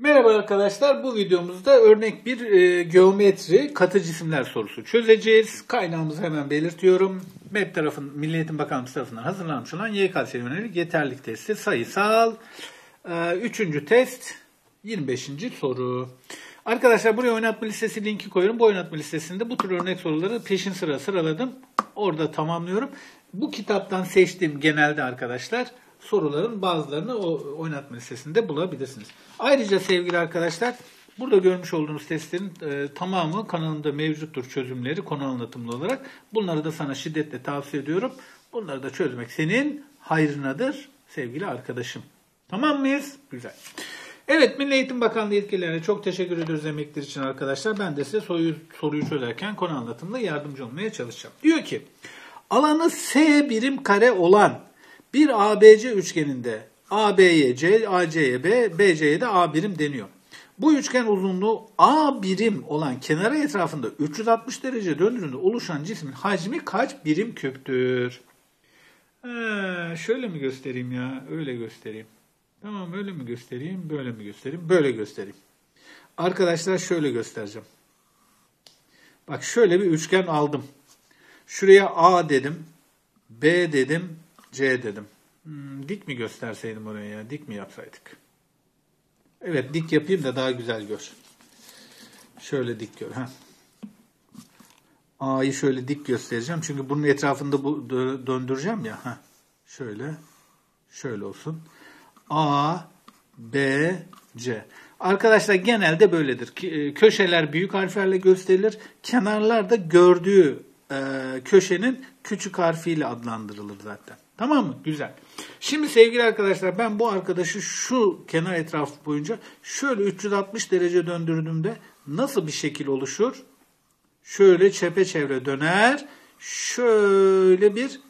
Merhaba arkadaşlar. Bu videomuzda örnek bir e, geometri katı cisimler sorusu çözeceğiz. Kaynağımızı hemen belirtiyorum. MEP tarafın, Milli Eğitim Bakanlığı tarafından hazırlanmış olan YKS yönelik yeterlik testi sayısal. E, üçüncü test 25. soru. Arkadaşlar buraya oynatma listesi linki koyuyorum. Bu oynatma listesinde bu tür örnek soruları peşin sıra sıraladım. Orada tamamlıyorum. Bu kitaptan seçtiğim genelde arkadaşlar soruların bazılarını o oynatma listesinde bulabilirsiniz. Ayrıca sevgili arkadaşlar burada görmüş olduğunuz testlerin e, tamamı kanalımda mevcuttur çözümleri konu anlatımlı olarak. Bunları da sana şiddetle tavsiye ediyorum. Bunları da çözmek senin hayrınadır sevgili arkadaşım. Tamam mıyız? Güzel. Evet Milli Eğitim Bakanlığı yetkililerine çok teşekkür ediyoruz emekler için arkadaşlar. Ben de size soruyu, soruyu çözerken konu anlatımında yardımcı olmaya çalışacağım. Diyor ki alanı S birim kare olan bir ABC üçgeninde AB'ye C, AC'ye B, BC'ye de A birim deniyor. Bu üçgen uzunluğu A birim olan kenarı etrafında 360 derece döndüğünde oluşan cismin hacmi kaç birim küptür? Ee, şöyle mi göstereyim ya? Öyle göstereyim. Tamam öyle mi göstereyim? Böyle mi göstereyim? Böyle göstereyim. Arkadaşlar şöyle göstereceğim. Bak şöyle bir üçgen aldım. Şuraya A dedim. B dedim. C dedim. Hmm, dik mi gösterseydim oraya ya? Dik mi yapsaydık? Evet dik yapayım da daha güzel gör. Şöyle dik gör. Heh. A'yı şöyle dik göstereceğim. Çünkü bunun etrafında bu döndüreceğim ya. Heh. Şöyle. Şöyle olsun. A, B, C. Arkadaşlar genelde böyledir. E, köşeler büyük harflerle gösterilir. Kenarlar da gördüğü e, köşenin küçük harfiyle adlandırılır zaten. Tamam mı? Güzel. Şimdi sevgili arkadaşlar ben bu arkadaşı şu kenar etrafı boyunca şöyle 360 derece döndürdüğümde nasıl bir şekil oluşur? Şöyle çepeçevre döner. Şöyle bir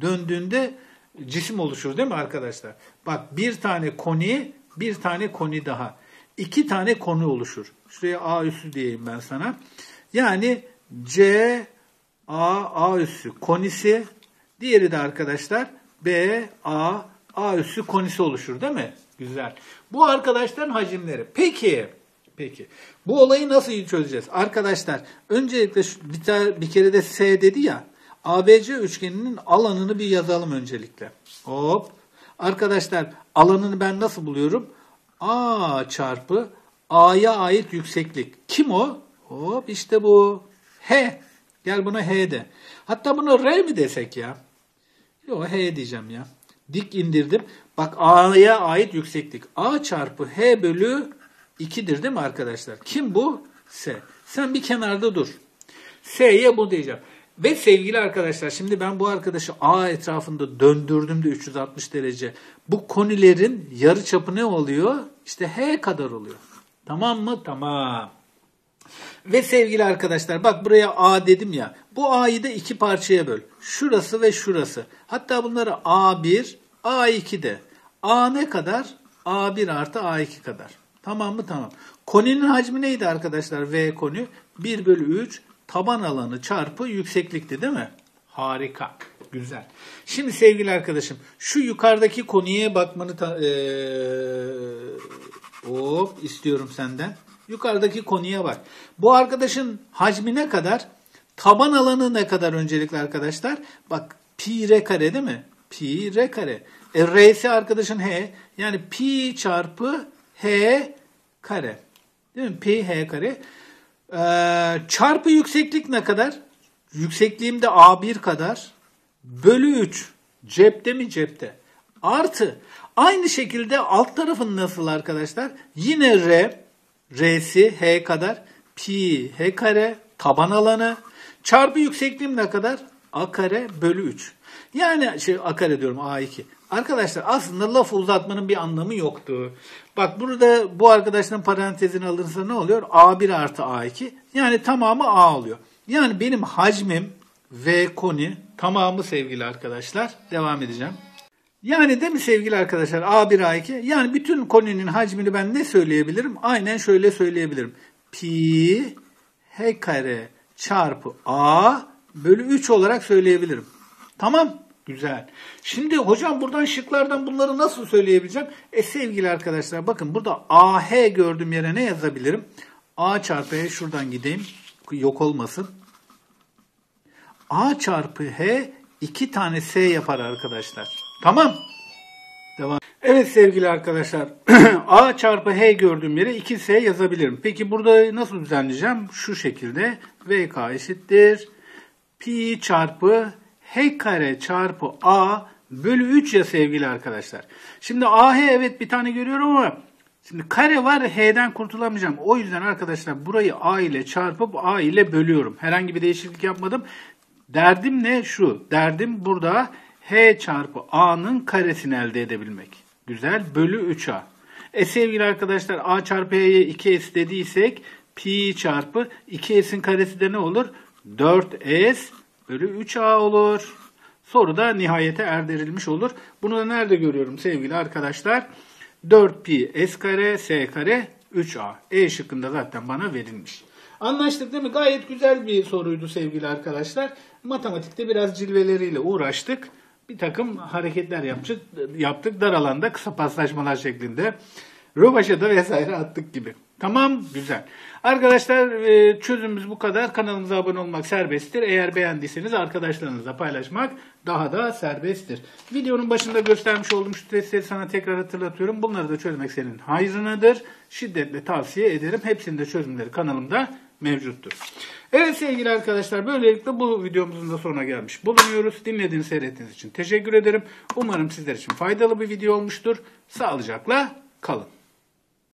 döndüğünde cisim oluşur değil mi arkadaşlar? Bak bir tane koni, bir tane koni daha. İki tane koni oluşur. Şuraya A üssü diyeyim ben sana. Yani C, A, A üssü konisi Diğeri de arkadaşlar B, A, A üssü konisi oluşur değil mi? Güzel. Bu arkadaşların hacimleri. Peki, peki. Bu olayı nasıl çözeceğiz? Arkadaşlar öncelikle bir, bir kere de S dedi ya. ABC üçgeninin alanını bir yazalım öncelikle. Hop. Arkadaşlar alanını ben nasıl buluyorum? A çarpı A'ya ait yükseklik. Kim o? Hop işte bu. H. Gel buna H de. Hatta buna R mi desek ya? Yok H diyeceğim ya. Dik indirdim. Bak A'ya ait yükseklik. A çarpı H bölü 2'dir değil mi arkadaşlar? Kim bu? S. Sen bir kenarda dur. S'ye bu diyeceğim. Ve sevgili arkadaşlar şimdi ben bu arkadaşı A etrafında döndürdüm de 360 derece. Bu konilerin yarı çapı ne oluyor? İşte H kadar oluyor. Tamam mı? Tamam. Ve sevgili arkadaşlar bak buraya A dedim ya. Bu A'yı da iki parçaya böl. Şurası ve şurası. Hatta bunları A1, A2 de. A ne kadar? A1 artı A2 kadar. Tamam mı? Tamam. Koninin hacmi neydi arkadaşlar? V koni 1 bölü 3 taban alanı çarpı yükseklikti değil mi? Harika. Güzel. Şimdi sevgili arkadaşım şu yukarıdaki konuya bakmanı ee, hop istiyorum senden. Yukarıdaki konuya bak. Bu arkadaşın hacmi ne kadar? Taban alanı ne kadar öncelikle arkadaşlar? Bak pi r kare değil mi? Pi r kare. E, r'si arkadaşın h. Yani pi çarpı h kare. Değil mi? Pi h kare. Ee, çarpı yükseklik ne kadar? Yüksekliğim de a1 kadar. Bölü 3. Cepte mi cepte? Artı. Aynı şekilde alt tarafın nasıl arkadaşlar? Yine r. R'si H kadar. Pi H kare taban alanı. Çarpı yüksekliğim ne kadar? A kare bölü 3. Yani şey A kare diyorum A2. Arkadaşlar aslında lafı uzatmanın bir anlamı yoktu. Bak burada bu arkadaşların parantezini alırsa ne oluyor? A1 artı A2. Yani tamamı A oluyor. Yani benim hacmim V koni tamamı sevgili arkadaşlar. Devam edeceğim. Yani değil mi sevgili arkadaşlar A1 A2 yani bütün koninin hacmini ben ne söyleyebilirim? Aynen şöyle söyleyebilirim. Pi h kare çarpı A bölü 3 olarak söyleyebilirim. Tamam Güzel. Şimdi hocam buradan şıklardan bunları nasıl söyleyebileceğim? E sevgili arkadaşlar bakın burada AH gördüğüm yere ne yazabilirim? A çarpı H şuradan gideyim. Yok olmasın. A çarpı H iki tane S yapar arkadaşlar. Tamam. Devam. Evet sevgili arkadaşlar. A çarpı H gördüğüm yere 2S yazabilirim. Peki burada nasıl düzenleyeceğim? Şu şekilde. VK eşittir. Pi çarpı H kare çarpı A bölü 3 ya sevgili arkadaşlar. Şimdi AH evet bir tane görüyorum ama Şimdi kare var H'den kurtulamayacağım. O yüzden arkadaşlar burayı A ile çarpıp A ile bölüyorum. Herhangi bir değişiklik yapmadım. Derdim ne? Şu. Derdim burada H çarpı A'nın karesini elde edebilmek. Güzel. Bölü 3A. E sevgili arkadaşlar A çarpı H'ye 2S dediysek pi çarpı 2S'in karesi de ne olur? 4S bölü 3A olur. Soru da nihayete erdirilmiş olur. Bunu da nerede görüyorum sevgili arkadaşlar? 4pi s kare s kare 3a. E şıkkında zaten bana verilmiş. Anlaştık değil mi? Gayet güzel bir soruydu sevgili arkadaşlar. Matematikte biraz cilveleriyle uğraştık. Bir takım hareketler yaptık, yaptık dar alanda kısa paslaşmalar şeklinde. Rövaşata vesaire attık gibi. Tamam güzel. Arkadaşlar e, çözümümüz bu kadar. Kanalımıza abone olmak serbesttir. Eğer beğendiyseniz arkadaşlarınızla paylaşmak daha da serbesttir. Videonun başında göstermiş olduğum şu testleri sana tekrar hatırlatıyorum. Bunları da çözmek senin hayrınadır. Şiddetle tavsiye ederim. Hepsinin de çözümleri kanalımda mevcuttur. Evet sevgili arkadaşlar böylelikle bu videomuzun da sonuna gelmiş bulunuyoruz. Dinlediğiniz seyrettiğiniz için teşekkür ederim. Umarım sizler için faydalı bir video olmuştur. Sağlıcakla kalın.